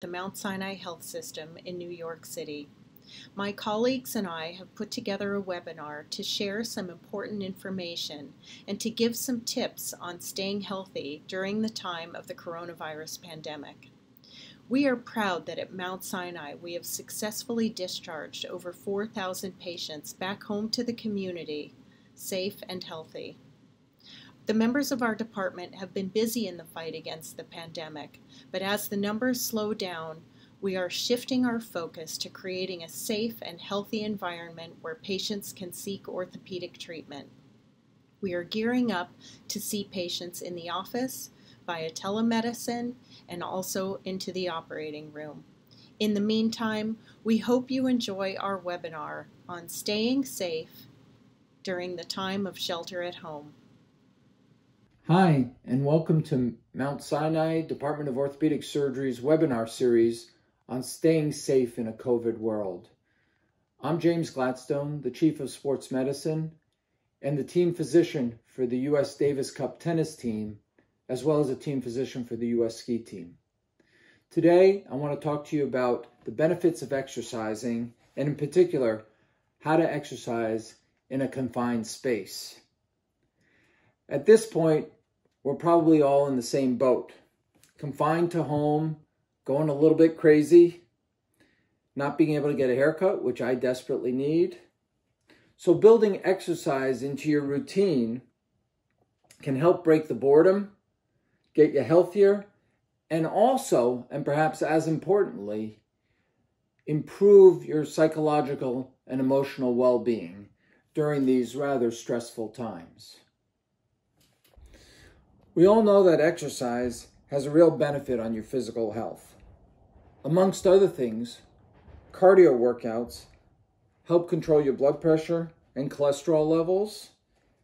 the Mount Sinai Health System in New York City. My colleagues and I have put together a webinar to share some important information and to give some tips on staying healthy during the time of the coronavirus pandemic. We are proud that at Mount Sinai we have successfully discharged over 4,000 patients back home to the community, safe and healthy. The members of our department have been busy in the fight against the pandemic, but as the numbers slow down, we are shifting our focus to creating a safe and healthy environment where patients can seek orthopedic treatment. We are gearing up to see patients in the office, via telemedicine, and also into the operating room. In the meantime, we hope you enjoy our webinar on staying safe during the time of shelter at home. Hi, and welcome to Mount Sinai Department of Orthopedic Surgery's webinar series on staying safe in a COVID world. I'm James Gladstone, the Chief of Sports Medicine and the team physician for the U.S. Davis Cup tennis team, as well as a team physician for the U.S. ski team. Today, I want to talk to you about the benefits of exercising, and in particular, how to exercise in a confined space. At this point, we're probably all in the same boat. Confined to home, going a little bit crazy, not being able to get a haircut, which I desperately need. So building exercise into your routine can help break the boredom, get you healthier, and also, and perhaps as importantly, improve your psychological and emotional well-being during these rather stressful times. We all know that exercise has a real benefit on your physical health. Amongst other things, cardio workouts help control your blood pressure and cholesterol levels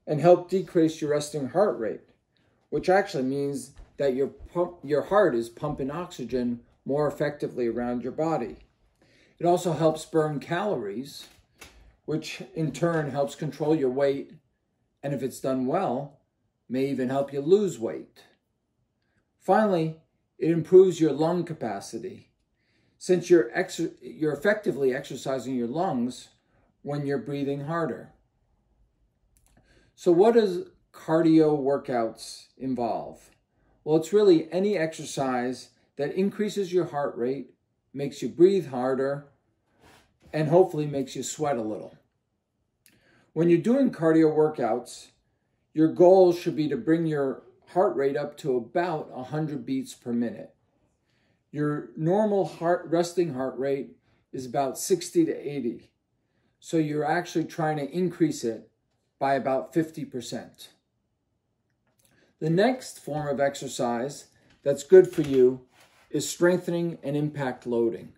and help decrease your resting heart rate, which actually means that your, pump, your heart is pumping oxygen more effectively around your body. It also helps burn calories, which in turn helps control your weight, and if it's done well, may even help you lose weight. Finally, it improves your lung capacity since you're, you're effectively exercising your lungs when you're breathing harder. So what does cardio workouts involve? Well, it's really any exercise that increases your heart rate, makes you breathe harder, and hopefully makes you sweat a little. When you're doing cardio workouts, your goal should be to bring your heart rate up to about 100 beats per minute. Your normal heart resting heart rate is about 60 to 80. So you're actually trying to increase it by about 50%. The next form of exercise that's good for you is strengthening and impact loading.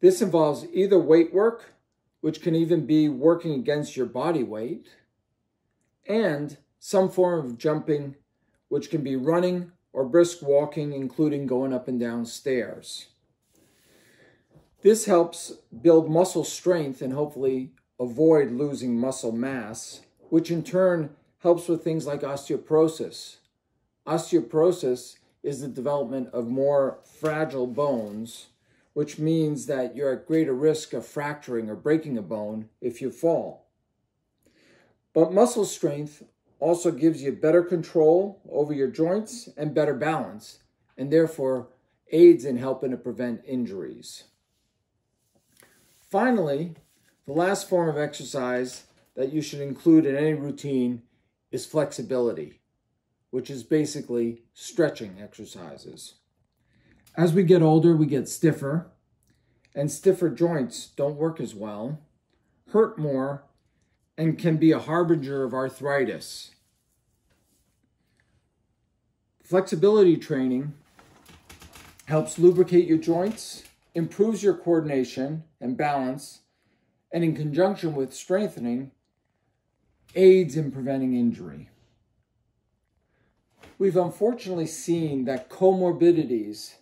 This involves either weight work, which can even be working against your body weight, and some form of jumping, which can be running or brisk walking, including going up and down stairs. This helps build muscle strength and hopefully avoid losing muscle mass, which in turn helps with things like osteoporosis. Osteoporosis is the development of more fragile bones, which means that you're at greater risk of fracturing or breaking a bone if you fall. But muscle strength also gives you better control over your joints and better balance, and therefore aids in helping to prevent injuries. Finally, the last form of exercise that you should include in any routine is flexibility, which is basically stretching exercises. As we get older, we get stiffer, and stiffer joints don't work as well, hurt more, and can be a harbinger of arthritis. Flexibility training helps lubricate your joints, improves your coordination and balance, and in conjunction with strengthening, aids in preventing injury. We've unfortunately seen that comorbidities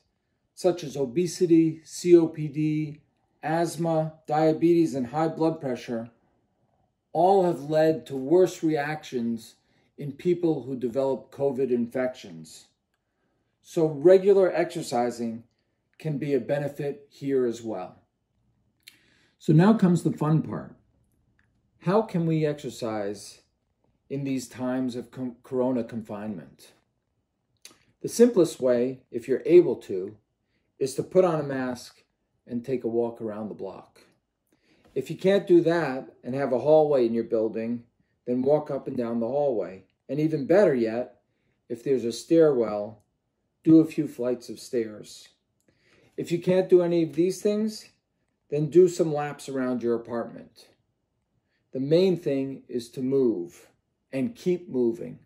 such as obesity, COPD, asthma, diabetes, and high blood pressure all have led to worse reactions in people who develop COVID infections. So regular exercising can be a benefit here as well. So now comes the fun part. How can we exercise in these times of corona confinement? The simplest way, if you're able to, is to put on a mask and take a walk around the block. If you can't do that and have a hallway in your building, then walk up and down the hallway. And even better yet, if there's a stairwell, do a few flights of stairs. If you can't do any of these things, then do some laps around your apartment. The main thing is to move and keep moving.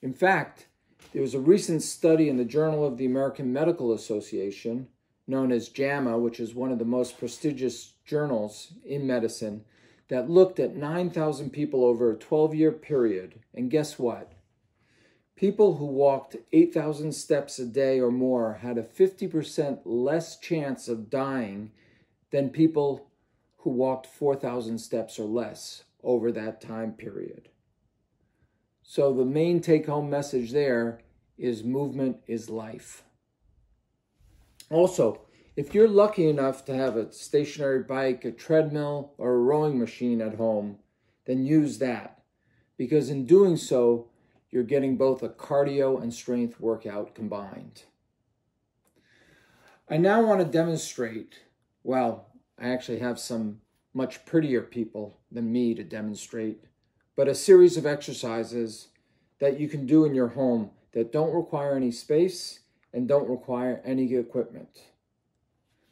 In fact, there was a recent study in the Journal of the American Medical Association, known as JAMA, which is one of the most prestigious journals in medicine, that looked at 9,000 people over a 12 year period. And guess what? People who walked 8,000 steps a day or more had a 50% less chance of dying than people who walked 4,000 steps or less over that time period. So the main take home message there is movement is life. Also, if you're lucky enough to have a stationary bike, a treadmill, or a rowing machine at home, then use that. Because in doing so, you're getting both a cardio and strength workout combined. I now want to demonstrate, well, I actually have some much prettier people than me to demonstrate, but a series of exercises that you can do in your home that don't require any space and don't require any equipment.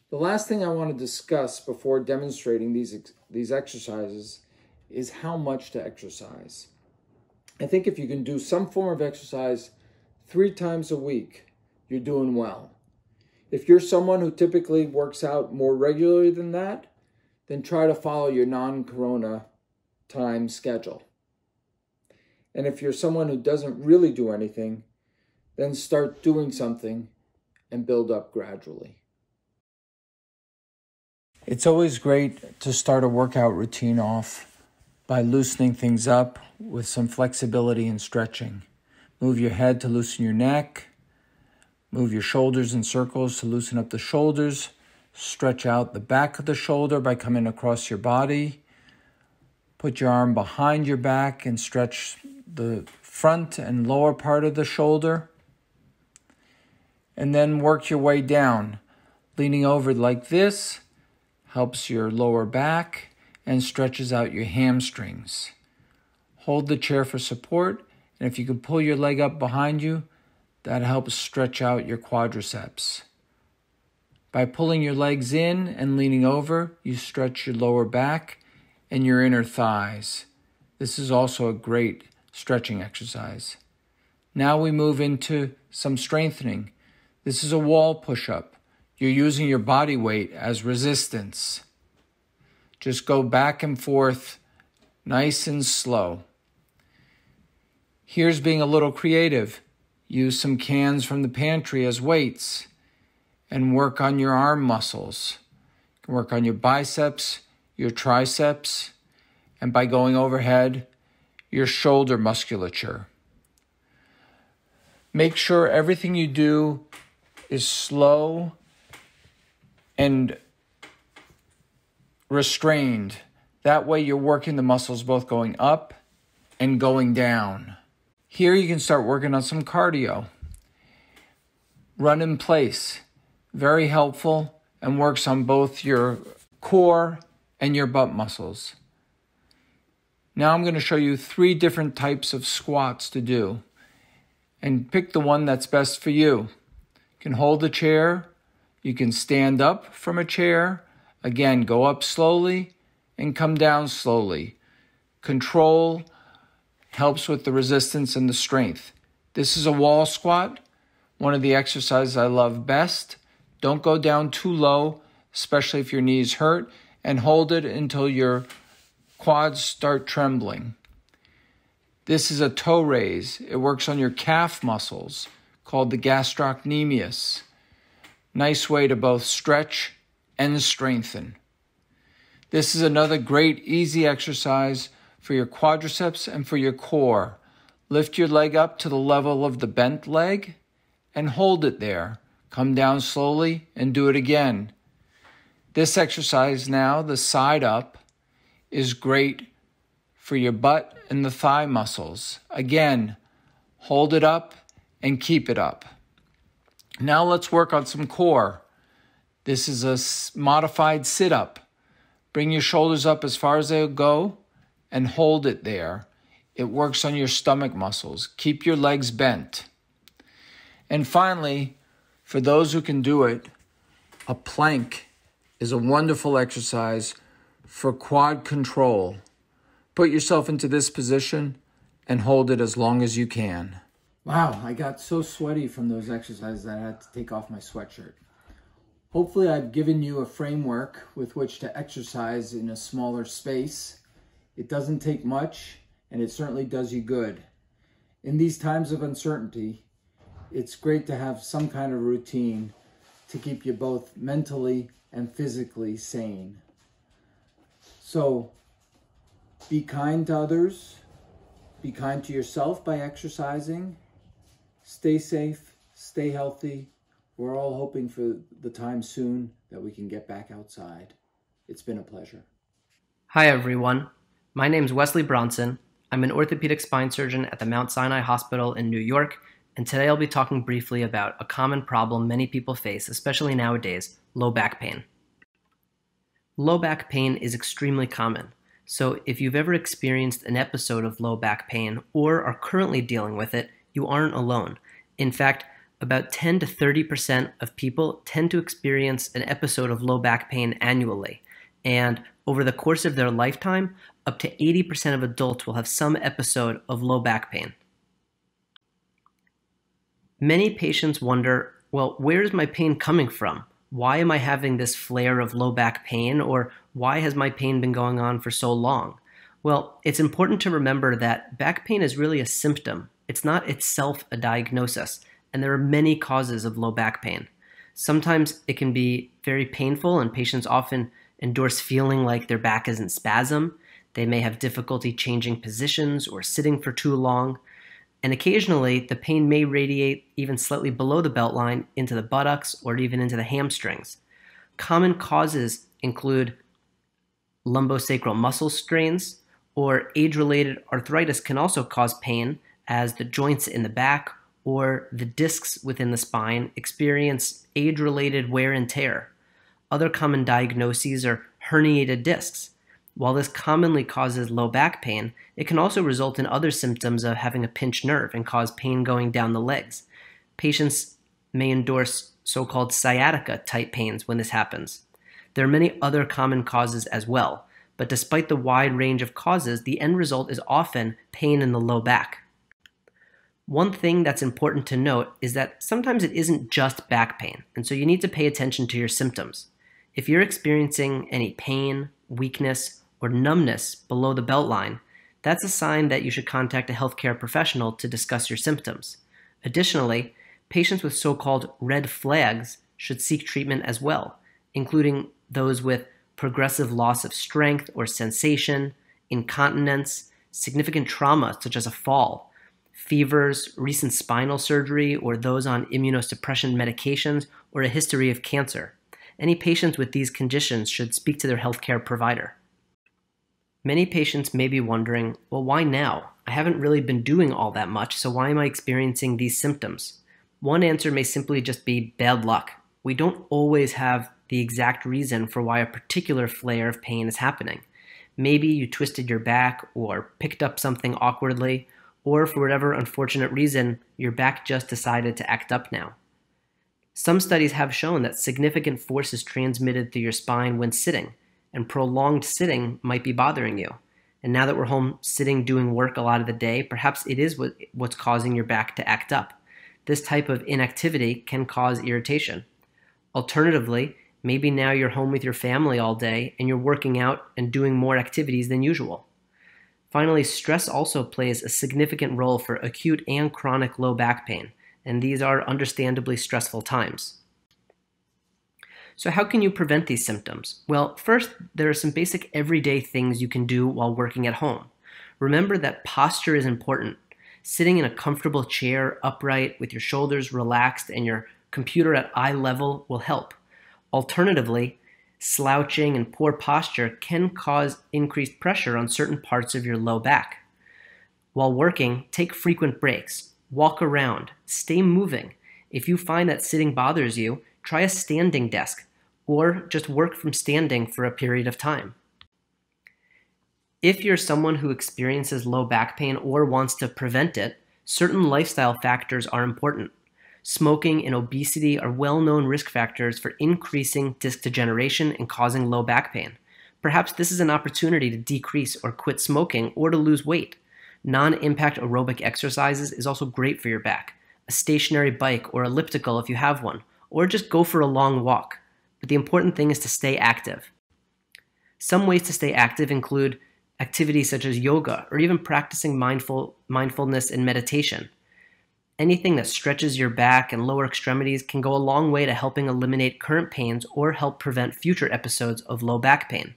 The last thing I want to discuss before demonstrating these, these exercises is how much to exercise. I think if you can do some form of exercise three times a week, you're doing well. If you're someone who typically works out more regularly than that, then try to follow your non corona time schedule. And if you're someone who doesn't really do anything, then start doing something and build up gradually. It's always great to start a workout routine off by loosening things up with some flexibility and stretching. Move your head to loosen your neck. Move your shoulders in circles to loosen up the shoulders. Stretch out the back of the shoulder by coming across your body. Put your arm behind your back and stretch the front and lower part of the shoulder. And then work your way down. Leaning over like this helps your lower back and stretches out your hamstrings. Hold the chair for support, and if you can pull your leg up behind you, that helps stretch out your quadriceps. By pulling your legs in and leaning over, you stretch your lower back and your inner thighs. This is also a great stretching exercise. Now we move into some strengthening. This is a wall push up. You're using your body weight as resistance. Just go back and forth, nice and slow. Here's being a little creative. Use some cans from the pantry as weights and work on your arm muscles. Work on your biceps, your triceps, and by going overhead, your shoulder musculature. Make sure everything you do is slow and restrained. That way, you're working the muscles both going up and going down. Here, you can start working on some cardio. Run in place, very helpful, and works on both your core and your butt muscles. Now, I'm going to show you three different types of squats to do. And pick the one that's best for you. Can hold the chair, you can stand up from a chair, Again, go up slowly and come down slowly. Control helps with the resistance and the strength. This is a wall squat, one of the exercises I love best. Don't go down too low, especially if your knees hurt, and hold it until your quads start trembling. This is a toe raise. It works on your calf muscles called the gastrocnemius. Nice way to both stretch and strengthen. This is another great easy exercise for your quadriceps and for your core. Lift your leg up to the level of the bent leg and hold it there. Come down slowly and do it again. This exercise now, the side up, is great for your butt and the thigh muscles. Again, hold it up and keep it up. Now let's work on some core. This is a modified sit up. Bring your shoulders up as far as they'll go and hold it there. It works on your stomach muscles. Keep your legs bent. And finally, for those who can do it, a plank is a wonderful exercise for quad control. Put yourself into this position and hold it as long as you can. Wow, I got so sweaty from those exercises that I had to take off my sweatshirt. Hopefully I've given you a framework with which to exercise in a smaller space. It doesn't take much and it certainly does you good. In these times of uncertainty, it's great to have some kind of routine to keep you both mentally and physically sane. So be kind to others, be kind to yourself by exercising, stay safe, stay healthy. We're all hoping for the time soon that we can get back outside. It's been a pleasure. Hi, everyone. My name is Wesley Bronson. I'm an orthopedic spine surgeon at the Mount Sinai Hospital in New York, and today I'll be talking briefly about a common problem many people face, especially nowadays low back pain. Low back pain is extremely common, so if you've ever experienced an episode of low back pain or are currently dealing with it, you aren't alone. In fact, about 10 to 30% of people tend to experience an episode of low back pain annually. And over the course of their lifetime, up to 80% of adults will have some episode of low back pain. Many patients wonder, well, where is my pain coming from? Why am I having this flare of low back pain, or why has my pain been going on for so long? Well, it's important to remember that back pain is really a symptom. It's not itself a diagnosis, and there are many causes of low back pain. Sometimes it can be very painful, and patients often endorse feeling like their back is in spasm. They may have difficulty changing positions or sitting for too long. And occasionally, the pain may radiate even slightly below the belt line into the buttocks or even into the hamstrings. Common causes include lumbosacral muscle strains, or age related arthritis can also cause pain as the joints in the back or the discs within the spine experience age related wear and tear. Other common diagnoses are herniated discs, while this commonly causes low back pain, it can also result in other symptoms of having a pinched nerve and cause pain going down the legs. Patients may endorse so called sciatica type pains when this happens. There are many other common causes as well, but despite the wide range of causes, the end result is often pain in the low back. One thing that's important to note is that sometimes it isn't just back pain, and so you need to pay attention to your symptoms. If you're experiencing any pain, weakness, or numbness below the belt line, that's a sign that you should contact a healthcare professional to discuss your symptoms. Additionally, patients with so called red flags should seek treatment as well, including those with progressive loss of strength or sensation, incontinence, significant trauma such as a fall, fevers, recent spinal surgery, or those on immunosuppression medications, or a history of cancer. Any patients with these conditions should speak to their healthcare provider. Many patients may be wondering, well, why now? I haven't really been doing all that much, so why am I experiencing these symptoms? One answer may simply just be bad luck. We don't always have the exact reason for why a particular flare of pain is happening. Maybe you twisted your back or picked up something awkwardly, or for whatever unfortunate reason, your back just decided to act up now. Some studies have shown that significant force is transmitted through your spine when sitting, and prolonged sitting might be bothering you. And now that we're home sitting doing work a lot of the day, perhaps it is what, what's causing your back to act up. This type of inactivity can cause irritation. Alternatively, maybe now you're home with your family all day and you're working out and doing more activities than usual. Finally, stress also plays a significant role for acute and chronic low back pain, and these are understandably stressful times. So, how can you prevent these symptoms? Well, first, there are some basic everyday things you can do while working at home. Remember that posture is important. Sitting in a comfortable chair, upright, with your shoulders relaxed and your computer at eye level will help. Alternatively, slouching and poor posture can cause increased pressure on certain parts of your low back. While working, take frequent breaks, walk around, stay moving. If you find that sitting bothers you, try a standing desk or just work from standing for a period of time. If you're someone who experiences low back pain or wants to prevent it, certain lifestyle factors are important. Smoking and obesity are well known risk factors for increasing disc degeneration and causing low back pain. Perhaps this is an opportunity to decrease or quit smoking or to lose weight. Non impact aerobic exercises is also great for your back. A stationary bike or elliptical if you have one, or just go for a long walk. But the important thing is to stay active. Some ways to stay active include activities such as yoga or even practicing mindful mindfulness and meditation. Anything that stretches your back and lower extremities can go a long way to helping eliminate current pains or help prevent future episodes of low back pain.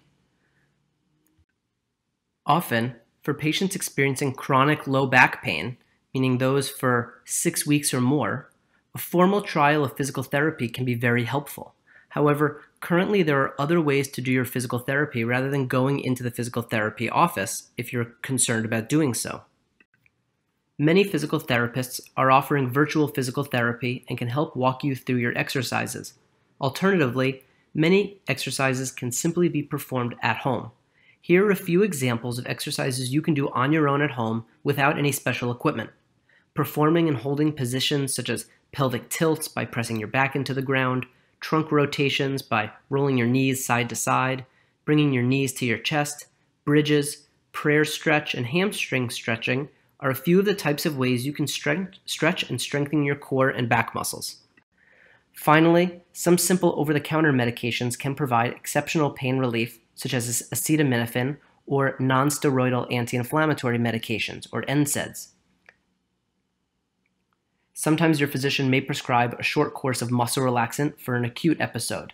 Often, for patients experiencing chronic low back pain, meaning those for six weeks or more, a formal trial of physical therapy can be very helpful. However, currently there are other ways to do your physical therapy rather than going into the physical therapy office if you're concerned about doing so. Many physical therapists are offering virtual physical therapy and can help walk you through your exercises. Alternatively, many exercises can simply be performed at home. Here are a few examples of exercises you can do on your own at home without any special equipment. Performing and holding positions such as pelvic tilts by pressing your back into the ground, trunk rotations by rolling your knees side to side, bringing your knees to your chest, bridges, prayer stretch, and hamstring stretching are a few of the types of ways you can stretch and strengthen your core and back muscles. Finally, some simple over the counter medications can provide exceptional pain relief, such as acetaminophen or nonsteroidal anti inflammatory medications, or NSAIDs. Sometimes your physician may prescribe a short course of muscle relaxant for an acute episode.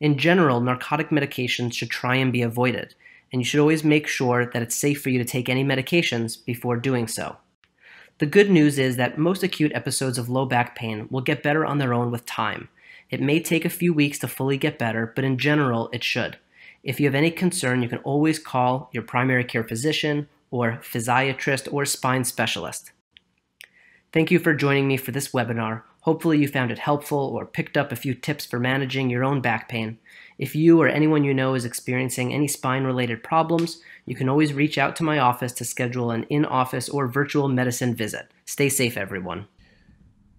In general, narcotic medications should try and be avoided, and you should always make sure that it's safe for you to take any medications before doing so. The good news is that most acute episodes of low back pain will get better on their own with time. It may take a few weeks to fully get better, but in general, it should. If you have any concern, you can always call your primary care physician or physiatrist or spine specialist. Thank you for joining me for this webinar. Hopefully you found it helpful or picked up a few tips for managing your own back pain. If you or anyone you know is experiencing any spine-related problems, you can always reach out to my office to schedule an in-office or virtual medicine visit. Stay safe, everyone.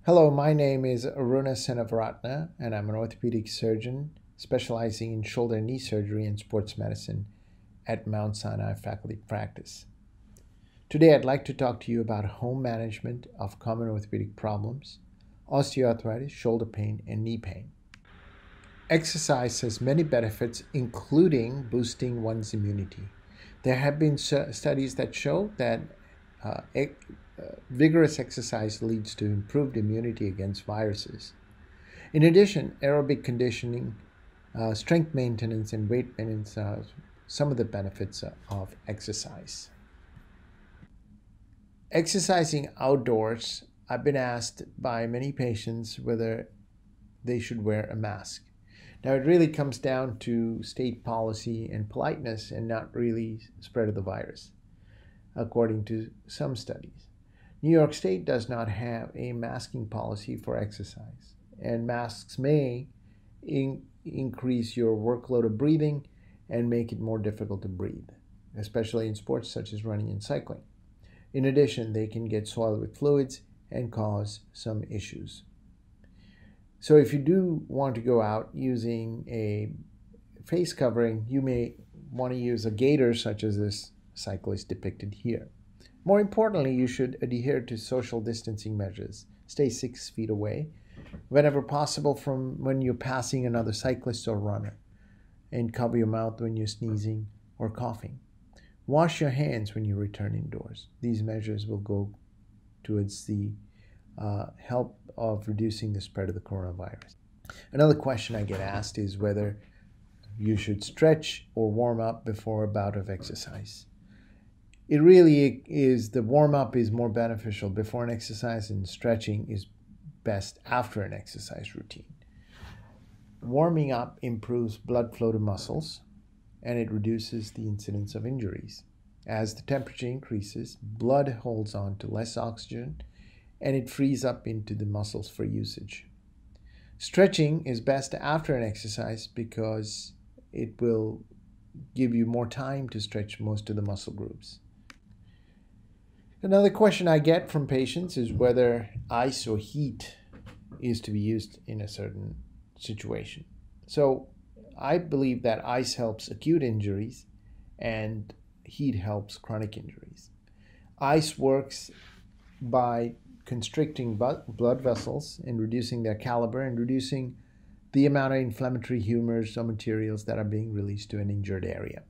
Hello, my name is Aruna Seneviratne, and I'm an orthopedic surgeon specializing in shoulder and knee surgery and sports medicine at Mount Sinai Faculty Practice. Today, I'd like to talk to you about home management of common orthopedic problems, osteoarthritis, shoulder pain, and knee pain. Exercise has many benefits, including boosting one's immunity. There have been studies that show that uh, e- uh, vigorous exercise leads to improved immunity against viruses. In addition, aerobic conditioning, uh, strength maintenance, and weight maintenance are some of the benefits of exercise. Exercising outdoors, I've been asked by many patients whether they should wear a mask. Now, it really comes down to state policy and politeness and not really spread of the virus, according to some studies. New York State does not have a masking policy for exercise, and masks may in- increase your workload of breathing and make it more difficult to breathe, especially in sports such as running and cycling. In addition, they can get soiled with fluids and cause some issues. So if you do want to go out using a face covering, you may want to use a gaiter such as this cyclist depicted here. More importantly, you should adhere to social distancing measures. Stay six feet away whenever possible from when you're passing another cyclist or runner, and cover your mouth when you're sneezing or coughing. Wash your hands when you return indoors. These measures will go towards the uh, help of reducing the spread of the coronavirus. Another question I get asked is whether you should stretch or warm up before a bout of exercise. It really is the warm up is more beneficial before an exercise, and stretching is best after an exercise routine. Warming up improves blood flow to muscles and it reduces the incidence of injuries. As the temperature increases, blood holds on to less oxygen and it frees up into the muscles for usage. Stretching is best after an exercise because it will give you more time to stretch most of the muscle groups. Another question I get from patients is whether ice or heat is to be used in a certain situation. So I believe that ice helps acute injuries and heat helps chronic injuries. Ice works by constricting blood vessels and reducing their caliber and reducing the amount of inflammatory humors or materials that are being released to an injured area.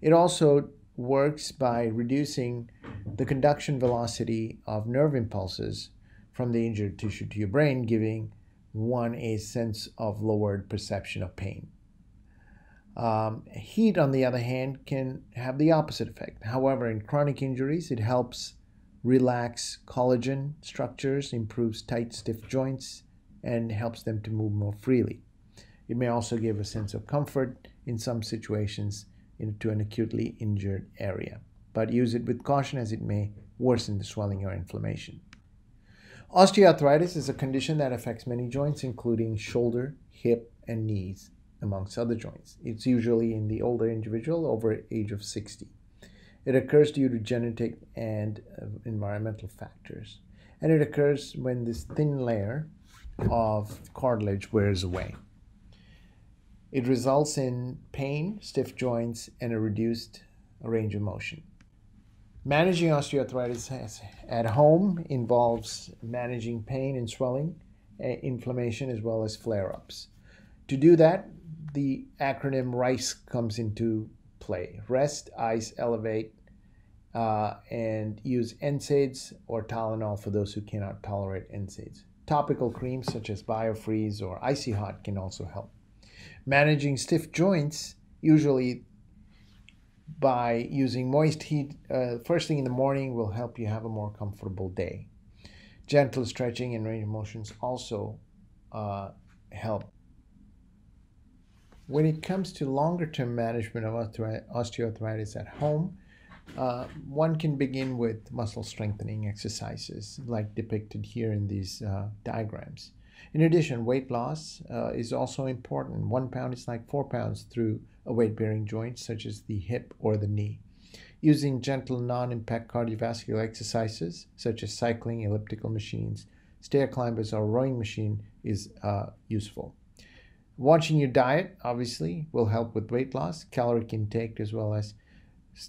It also works by reducing the conduction velocity of nerve impulses from the injured tissue to your brain, giving one a sense of lowered perception of pain. Um, heat, on the other hand, can have the opposite effect. However, in chronic injuries, it helps relax collagen structures, improves tight, stiff joints, and helps them to move more freely. It may also give a sense of comfort in some situations into an acutely injured area, but use it with caution as it may worsen the swelling or inflammation. Osteoarthritis is a condition that affects many joints, including shoulder, hip, and knees, amongst other joints. It's usually in the older individual over age of 60. It occurs due to genetic and uh, environmental factors. And it occurs when this thin layer of cartilage wears away. It results in pain, stiff joints, and a reduced range of motion. Managing osteoarthritis at home involves managing pain and swelling, eh, inflammation, as well as flare ups. To do that, the acronym RICE comes into play rest, ice, elevate, uh, and use NSAIDs or Tylenol for those who cannot tolerate NSAIDs. Topical creams such as Biofreeze or Icy Hot can also help. Managing stiff joints, usually by using moist heat uh, first thing in the morning, will help you have a more comfortable day. Gentle stretching and range of motions also uh, help. When it comes to longer term management of osteoarthritis at home, uh, one can begin with muscle strengthening exercises like depicted here in these uh, diagrams. In addition, weight loss uh, is also important. One pound is like four pounds through a weight bearing joint, such as the hip or the knee. Using gentle non impact cardiovascular exercises, such as cycling, elliptical machines, stair climbers, or rowing machine, is uh, useful. Watching your diet, obviously, will help with weight loss, caloric intake, as well as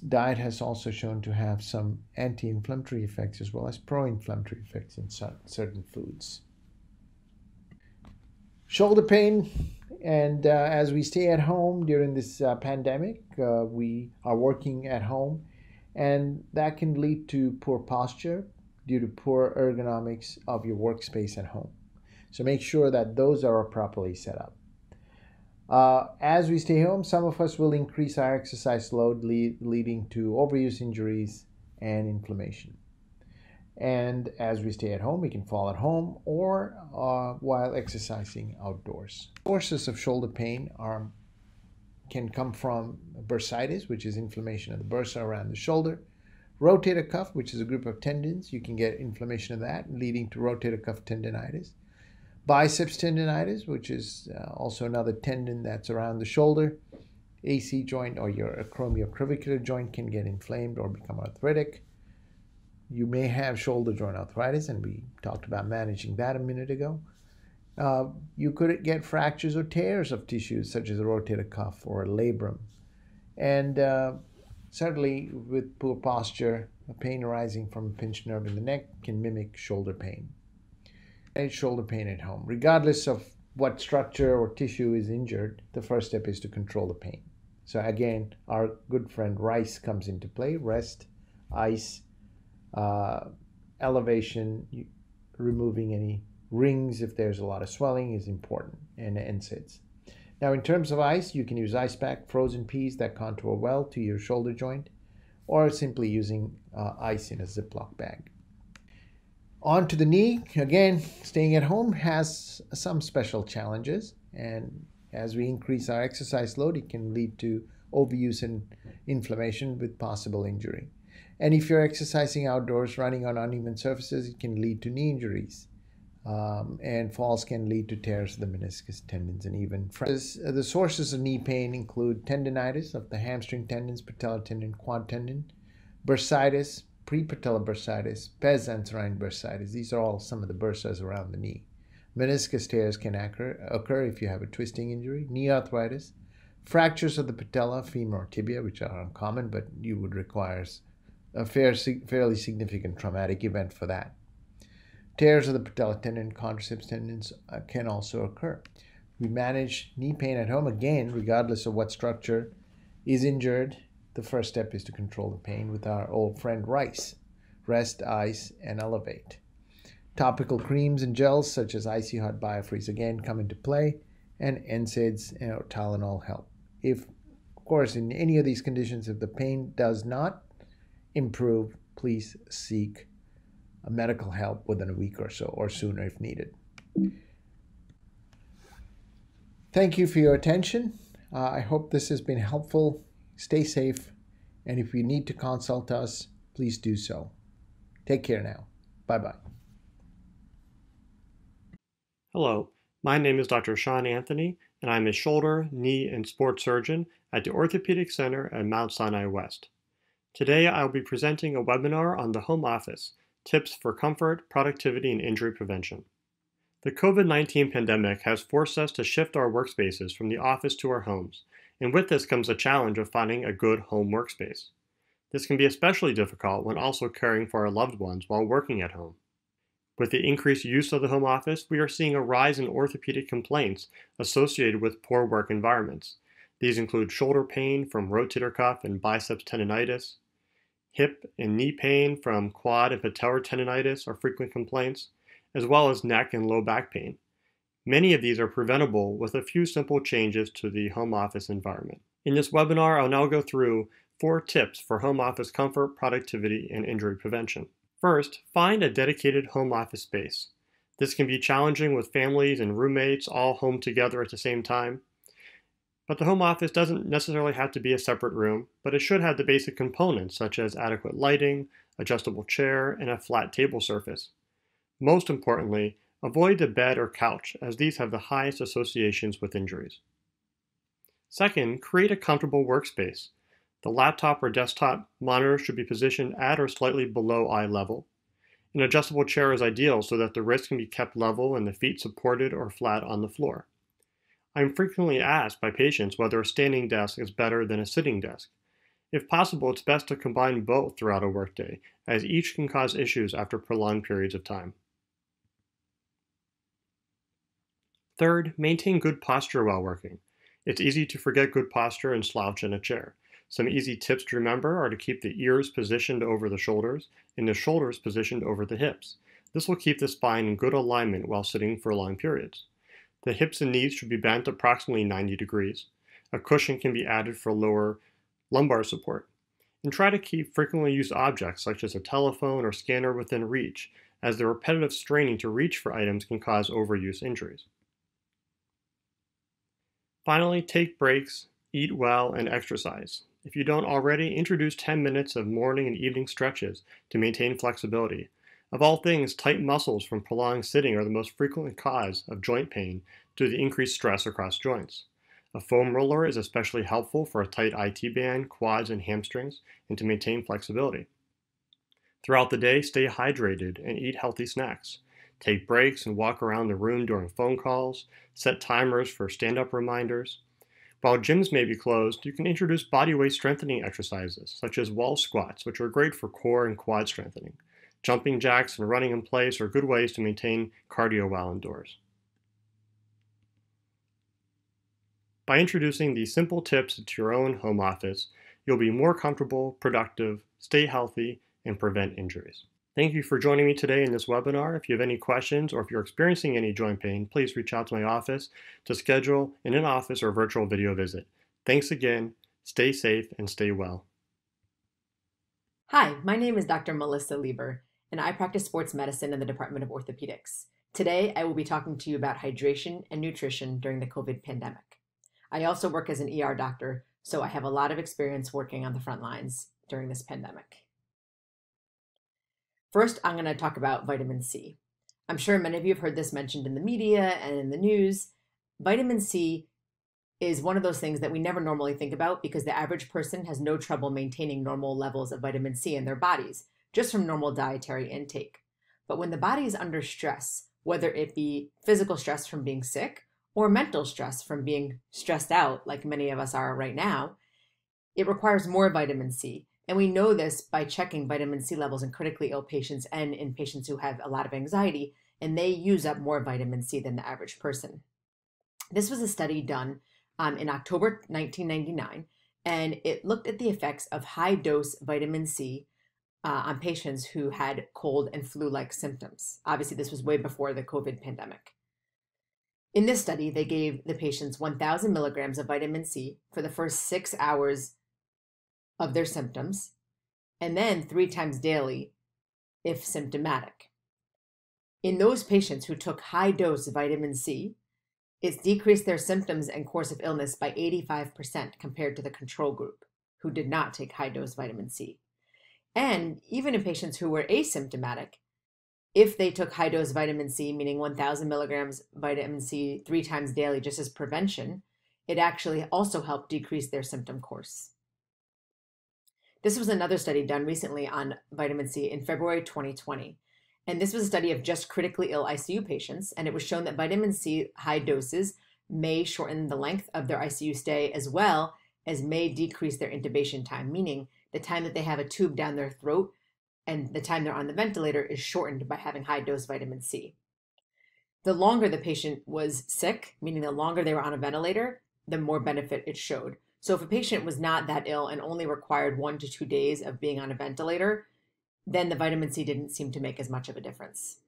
diet has also shown to have some anti-inflammatory effects as well as pro-inflammatory effects in certain foods. Shoulder pain, and uh, as we stay at home during this uh, pandemic, uh, we are working at home, and that can lead to poor posture due to poor ergonomics of your workspace at home. So make sure that those are properly set up. Uh, as we stay home, some of us will increase our exercise load, lead, leading to overuse injuries and inflammation. And as we stay at home, we can fall at home or uh, while exercising outdoors. Sources of shoulder pain are can come from bursitis, which is inflammation of the bursa around the shoulder, rotator cuff, which is a group of tendons. You can get inflammation of that, leading to rotator cuff tendonitis biceps tendonitis, which is uh, also another tendon that's around the shoulder. AC joint or your acromioclavicular joint can get inflamed or become arthritic. You may have shoulder joint arthritis, and we talked about managing that a minute ago. Uh, you could get fractures or tears of tissues such as a rotator cuff or a labrum. And uh, certainly, with poor posture, a pain arising from a pinched nerve in the neck can mimic shoulder pain and shoulder pain at home. Regardless of what structure or tissue is injured, the first step is to control the pain. So again, our good friend rice comes into play. Rest, ice, uh, elevation, removing any rings if there's a lot of swelling is important, and NSAIDs. Now, in terms of ice, you can use ice pack, frozen peas that contour well to your shoulder joint, or simply using uh, ice in a Ziploc bag. On to the knee. Again, staying at home has some special challenges, and as we increase our exercise load, it can lead to overuse and inflammation with possible injury. And if you're exercising outdoors, running on uneven surfaces, it can lead to knee injuries. Um, and falls can lead to tears of the meniscus, tendons, and even fractures. Uh, the sources of knee pain include tendonitis of the hamstring tendons, patellar tendon, quad tendon, bursitis, prepatellar bursitis, pes anserine bursitis. These are all some of the bursas around the knee. Meniscus tears can occur, occur if you have a twisting injury, knee arthritis, fractures of the patella, femur, or tibia, which are uncommon, but you would require a fair, fairly significant traumatic event for that. Tears of the patella tendon, quadriceps tendons uh, can also occur. We manage knee pain at home again, regardless of what structure is injured. The first step is to control the pain with our old friend rice. Rest, ice, and elevate. Topical creams and gels such as icy hot biofreeze again come into play, and NSAIDs or Tylenol help. If, of course, in any of these conditions, if the pain does not improve, please seek a medical help within a week or so, or sooner if needed. Thank you for your attention. Uh, I hope this has been helpful. Stay safe, and if you need to consult us, please do so. Take care now. Bye bye. Hello, my name is Dr. Sean Anthony, and I'm a shoulder, knee, and sports surgeon at the Orthopedic Center at Mount Sinai West. Today I will be presenting a webinar on the home office tips for comfort, productivity, and injury prevention. The COVID 19 pandemic has forced us to shift our workspaces from the office to our homes, and with this comes the challenge of finding a good home workspace. This can be especially difficult when also caring for our loved ones while working at home. With the increased use of the home office, we are seeing a rise in orthopedic complaints associated with poor work environments. These include shoulder pain from rotator cuff and biceps tendonitis, Hip and knee pain from quad and patellar tendonitis are frequent complaints, as well as neck and low back pain. Many of these are preventable with a few simple changes to the home office environment. In this webinar, I'll now go through four tips for home office comfort, productivity, and injury prevention. First, find a dedicated home office space. This can be challenging with families and roommates all home together at the same time. But the home office doesn't necessarily have to be a separate room, but it should have the basic components such as adequate lighting, adjustable chair, and a flat table surface. Most importantly, avoid the bed or couch as these have the highest associations with injuries. Second, create a comfortable workspace. The laptop or desktop monitor should be positioned at or slightly below eye level. An adjustable chair is ideal so that the wrists can be kept level and the feet supported or flat on the floor. I'm frequently asked by patients whether a standing desk is better than a sitting desk. If possible, it's best to combine both throughout a workday, as each can cause issues after prolonged periods of time. Third, maintain good posture while working. It's easy to forget good posture and slouch in a chair. Some easy tips to remember are to keep the ears positioned over the shoulders and the shoulders positioned over the hips. This will keep the spine in good alignment while sitting for long periods. The hips and knees should be bent approximately 90 degrees. A cushion can be added for lower lumbar support. And try to keep frequently used objects such as a telephone or scanner within reach, as the repetitive straining to reach for items can cause overuse injuries. Finally, take breaks, eat well, and exercise. If you don't already, introduce 10 minutes of morning and evening stretches to maintain flexibility, of all things, tight muscles from prolonged sitting are the most frequent cause of joint pain due to the increased stress across joints. A foam roller is especially helpful for a tight IT band, quads, and hamstrings, and to maintain flexibility. Throughout the day, stay hydrated and eat healthy snacks. Take breaks and walk around the room during phone calls. Set timers for stand up reminders. While gyms may be closed, you can introduce body weight strengthening exercises, such as wall squats, which are great for core and quad strengthening. Jumping jacks and running in place are good ways to maintain cardio while indoors. By introducing these simple tips into your own home office, you'll be more comfortable, productive, stay healthy, and prevent injuries. Thank you for joining me today in this webinar. If you have any questions or if you're experiencing any joint pain, please reach out to my office to schedule an in-office or virtual video visit. Thanks again, stay safe, and stay well. Hi, my name is Dr. Melissa Leber and I practice sports medicine in the Department of Orthopedics. Today, I will be talking to you about hydration and nutrition during the COVID pandemic. I also work as an ER doctor, so I have a lot of experience working on the front lines during this pandemic. First, I'm going to talk about vitamin C. I'm sure many of you have heard this mentioned in the media and in the news. Vitamin C is one of those things that we never normally think about because the average person has no trouble maintaining normal levels of vitamin C in their bodies just from normal dietary intake. But when the body is under stress, whether it be physical stress from being sick or mental stress from being stressed out, like many of us are right now, it requires more vitamin C. And we know this by checking vitamin C levels in critically ill patients and in patients who have a lot of anxiety, and they use up more vitamin C than the average person. This was a study done um, in October 1999, and it looked at the effects of high dose vitamin C uh, on patients who had cold and flu like symptoms. Obviously, this was way before the COVID pandemic. In this study, they gave the patients 1,000 milligrams of vitamin C for the first six hours of their symptoms, and then three times daily if symptomatic. In those patients who took high dose vitamin C, it's decreased their symptoms and course of illness by 85% compared to the control group who did not take high dose vitamin C. And even in patients who were asymptomatic, if they took high dose vitamin C, meaning 1000 milligrams vitamin C three times daily just as prevention, it actually also helped decrease their symptom course. This was another study done recently on vitamin C in February 2020. And this was a study of just critically ill ICU patients, and it was shown that vitamin C high doses may shorten the length of their ICU stay as well as may decrease their intubation time, meaning the time that they have a tube down their throat and the time they're on the ventilator is shortened by having high dose vitamin C. The longer the patient was sick, meaning the longer they were on a ventilator, the more benefit it showed. So if a patient was not that ill and only required one to two days of being on a ventilator, then the vitamin C didn't seem to make as much of a difference.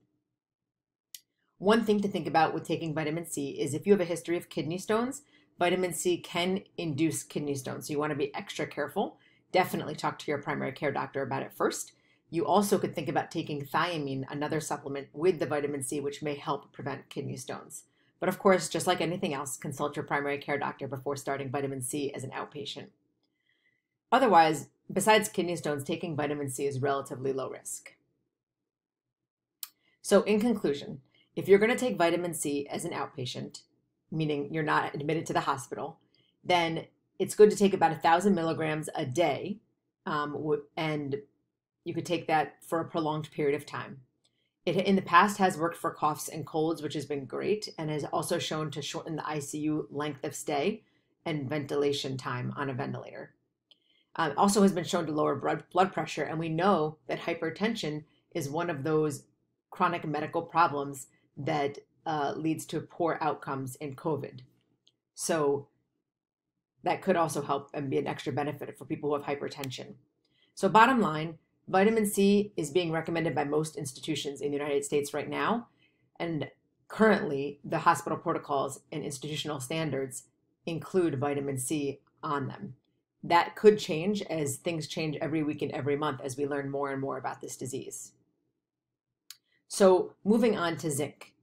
One thing to think about with taking vitamin C is if you have a history of kidney stones, vitamin C can induce kidney stones. So you want to be extra careful. Definitely talk to your primary care doctor about it first. You also could think about taking thiamine, another supplement with the vitamin C, which may help prevent kidney stones. But of course, just like anything else, consult your primary care doctor before starting vitamin C as an outpatient. Otherwise, besides kidney stones, taking vitamin C is relatively low risk. So, in conclusion, if you're going to take vitamin C as an outpatient, meaning you're not admitted to the hospital, then it's good to take about a thousand milligrams a day, um, and you could take that for a prolonged period of time. It in the past has worked for coughs and colds, which has been great, and has also shown to shorten the ICU length of stay and ventilation time on a ventilator. Um, also has been shown to lower blood, blood pressure, and we know that hypertension is one of those chronic medical problems that uh, leads to poor outcomes in COVID. So that could also help and be an extra benefit for people who have hypertension. So, bottom line, vitamin C is being recommended by most institutions in the United States right now. And currently, the hospital protocols and institutional standards include vitamin C on them that could change as things change every week and every month as we learn more and more about this disease. So, moving on to zinc.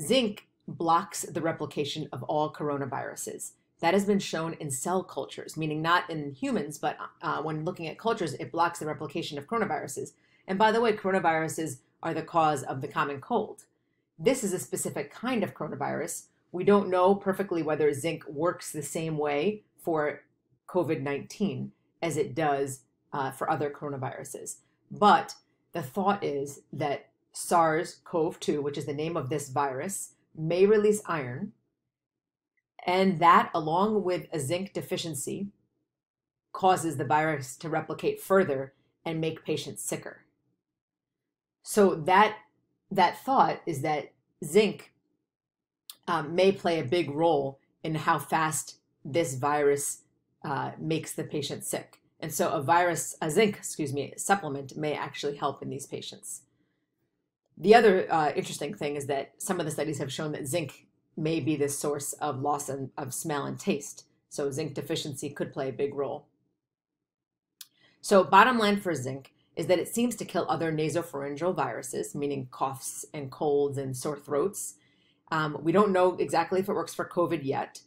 Zinc blocks the replication of all coronaviruses. That has been shown in cell cultures, meaning not in humans, but uh, when looking at cultures, it blocks the replication of coronaviruses. And by the way, coronaviruses are the cause of the common cold. This is a specific kind of coronavirus. We don't know perfectly whether zinc works the same way for COVID 19 as it does uh, for other coronaviruses. But the thought is that SARS CoV 2, which is the name of this virus, may release iron, and that, along with a zinc deficiency, causes the virus to replicate further and make patients sicker. So that that thought is that zinc um, may play a big role in how fast this virus uh, makes the patient sick. And so a virus, a zinc, excuse me, supplement may actually help in these patients. The other uh, interesting thing is that some of the studies have shown that zinc may be the source of loss in, of smell and taste. So zinc deficiency could play a big role. So bottom line for zinc is that it seems to kill other nasopharyngeal viruses, meaning coughs and colds and sore throats. Um, we don't know exactly if it works for COVID yet,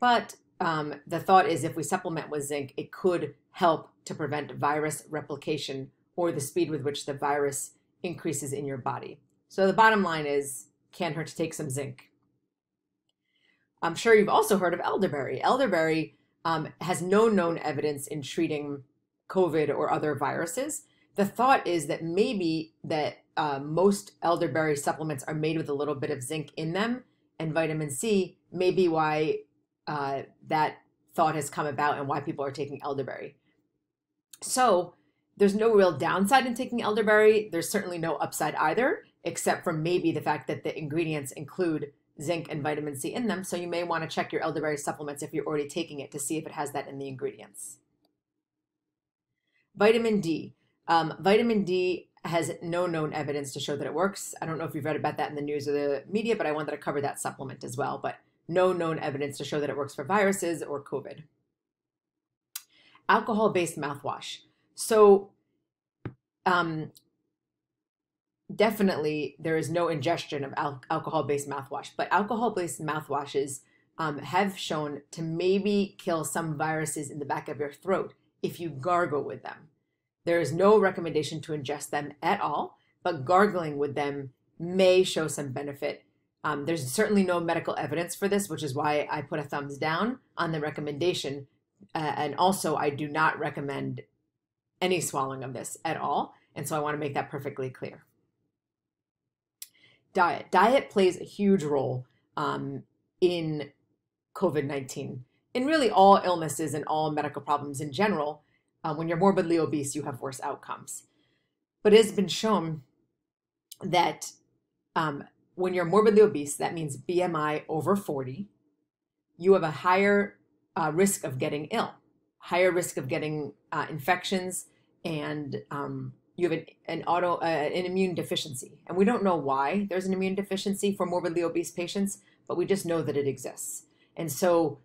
but um, the thought is if we supplement with zinc, it could help to prevent virus replication or the speed with which the virus increases in your body. So the bottom line is can't hurt to take some zinc. I'm sure you've also heard of elderberry. Elderberry um, has no known evidence in treating COVID or other viruses. The thought is that maybe that uh, most elderberry supplements are made with a little bit of zinc in them, and vitamin C may be why uh, that thought has come about and why people are taking elderberry. So there's no real downside in taking elderberry. There's certainly no upside either, except for maybe the fact that the ingredients include zinc and vitamin C in them. So you may want to check your elderberry supplements if you're already taking it to see if it has that in the ingredients. Vitamin D. Um, vitamin D has no known evidence to show that it works. I don't know if you've read about that in the news or the media, but I wanted to cover that supplement as well. But no known evidence to show that it works for viruses or COVID. Alcohol based mouthwash. So, um, definitely there is no ingestion of al- alcohol based mouthwash, but alcohol based mouthwashes um, have shown to maybe kill some viruses in the back of your throat if you gargle with them. There is no recommendation to ingest them at all, but gargling with them may show some benefit. Um, there's certainly no medical evidence for this, which is why I put a thumbs down on the recommendation. Uh, and also, I do not recommend any swallowing of this at all. And so I want to make that perfectly clear. Diet. Diet plays a huge role um, in COVID 19, in really all illnesses and all medical problems in general. Uh, when you're morbidly obese, you have worse outcomes. But it has been shown that um, when you're morbidly obese, that means BMI over 40, you have a higher uh, risk of getting ill, higher risk of getting uh, infections, and um, you have an, an auto uh, an immune deficiency. And we don't know why there's an immune deficiency for morbidly obese patients, but we just know that it exists. And so,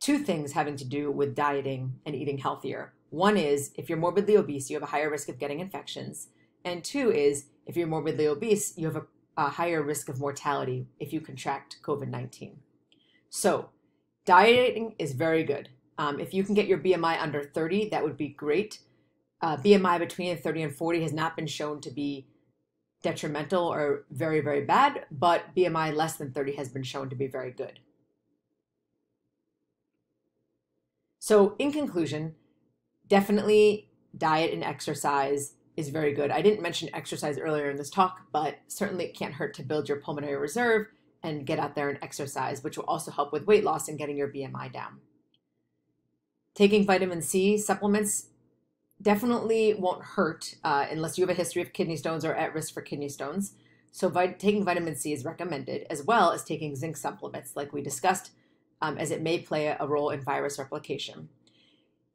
two things having to do with dieting and eating healthier. One is if you're morbidly obese, you have a higher risk of getting infections. And two is if you're morbidly obese, you have a, a higher risk of mortality if you contract COVID 19. So, dieting is very good. Um, if you can get your BMI under 30, that would be great uh, BMI between 30 and 40 has not been shown to be detrimental or very, very bad, but BMI less than 30 has been shown to be very good. So, in conclusion, definitely diet and exercise is very good. I didn't mention exercise earlier in this talk, but certainly it can't hurt to build your pulmonary reserve and get out there and exercise, which will also help with weight loss and getting your BMI down. Taking vitamin C supplements definitely won't hurt uh, unless you have a history of kidney stones or at risk for kidney stones. So, taking vitamin C is recommended, as well as taking zinc supplements, like we discussed, um, as it may play a role in virus replication.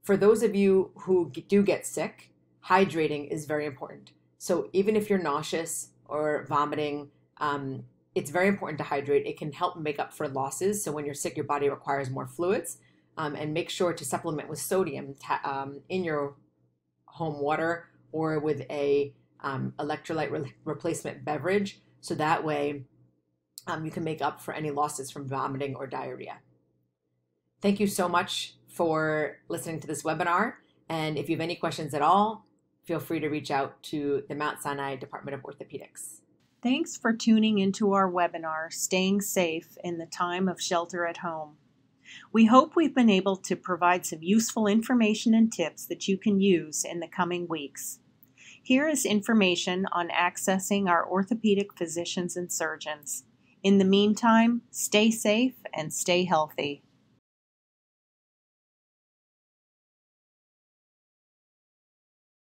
For those of you who do get sick, hydrating is very important. So, even if you're nauseous or vomiting, um, it's very important to hydrate. It can help make up for losses. So, when you're sick, your body requires more fluids. Um, and make sure to supplement with sodium ta- um, in your home water or with a um, electrolyte re- replacement beverage. So that way um, you can make up for any losses from vomiting or diarrhea. Thank you so much for listening to this webinar. And if you have any questions at all, feel free to reach out to the Mount Sinai Department of Orthopedics. Thanks for tuning into our webinar, Staying Safe in the Time of Shelter at Home. We hope we've been able to provide some useful information and tips that you can use in the coming weeks. Here is information on accessing our orthopedic physicians and surgeons. In the meantime, stay safe and stay healthy.